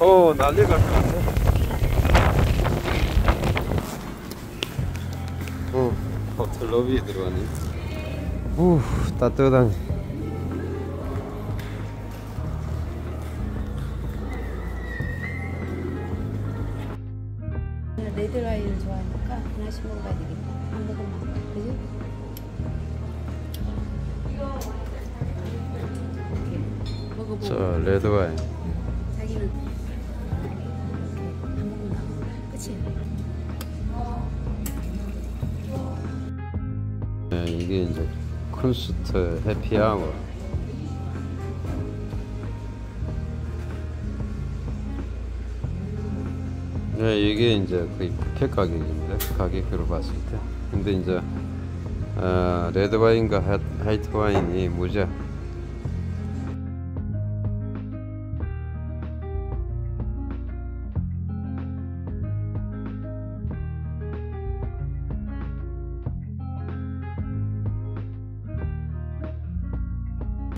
어, 난리 갈 것 같아. 어, 호텔 로비에 들어가네. 우, 따뜻하네. 레드 와인을 좋아하니까 하나씩 먹어봐야 되겠다. 한 모금만. 그지? 먹어보고 저, 레드 와인. 그치? 네, 이게 이제 쿤스트 happy hour. 네, 이게 이제 거의 뷔페 가격입니다. 가격으로 봤을 때. 근데 이제 아, 레드 와인과 하- 화이트 와인이 무제.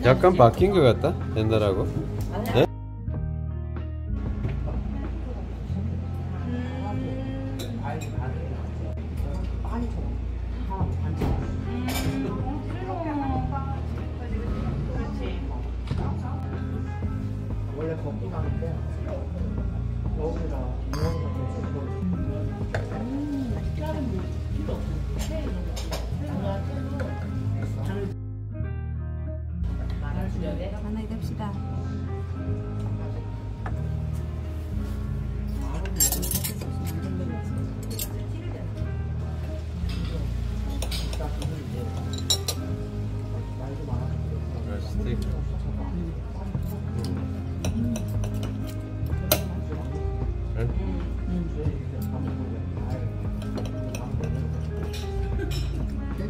약간 바뀐 것 같다 옛날하고. 네? 원래 걷고 가는데 여기가 유명한 만나게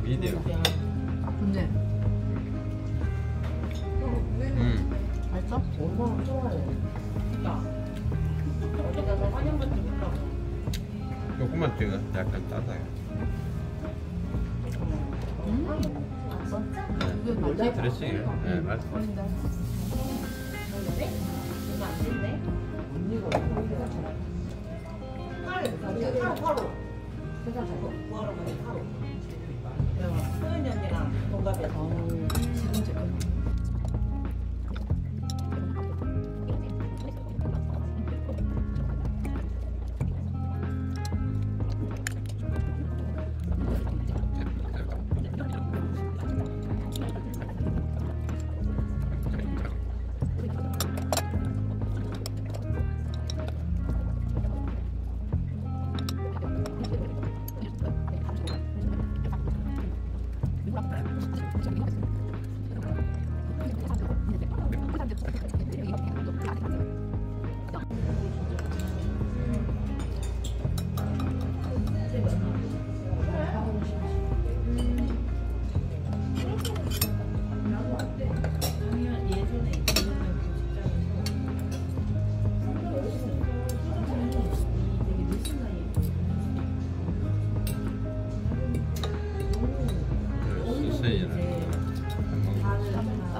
미디어. 근데 음. 맛있어? 얼마나 좋아해. 조금만 찍어. 약간 따다요. 이거 맛있어? 드레싱이에요. 네, 맛있어. 어린다. 소연이 언니랑 동갑이야. 지금 조금.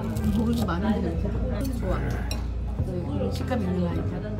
소세지는 게 많은데 좋아. 식감 있는 거 아니야?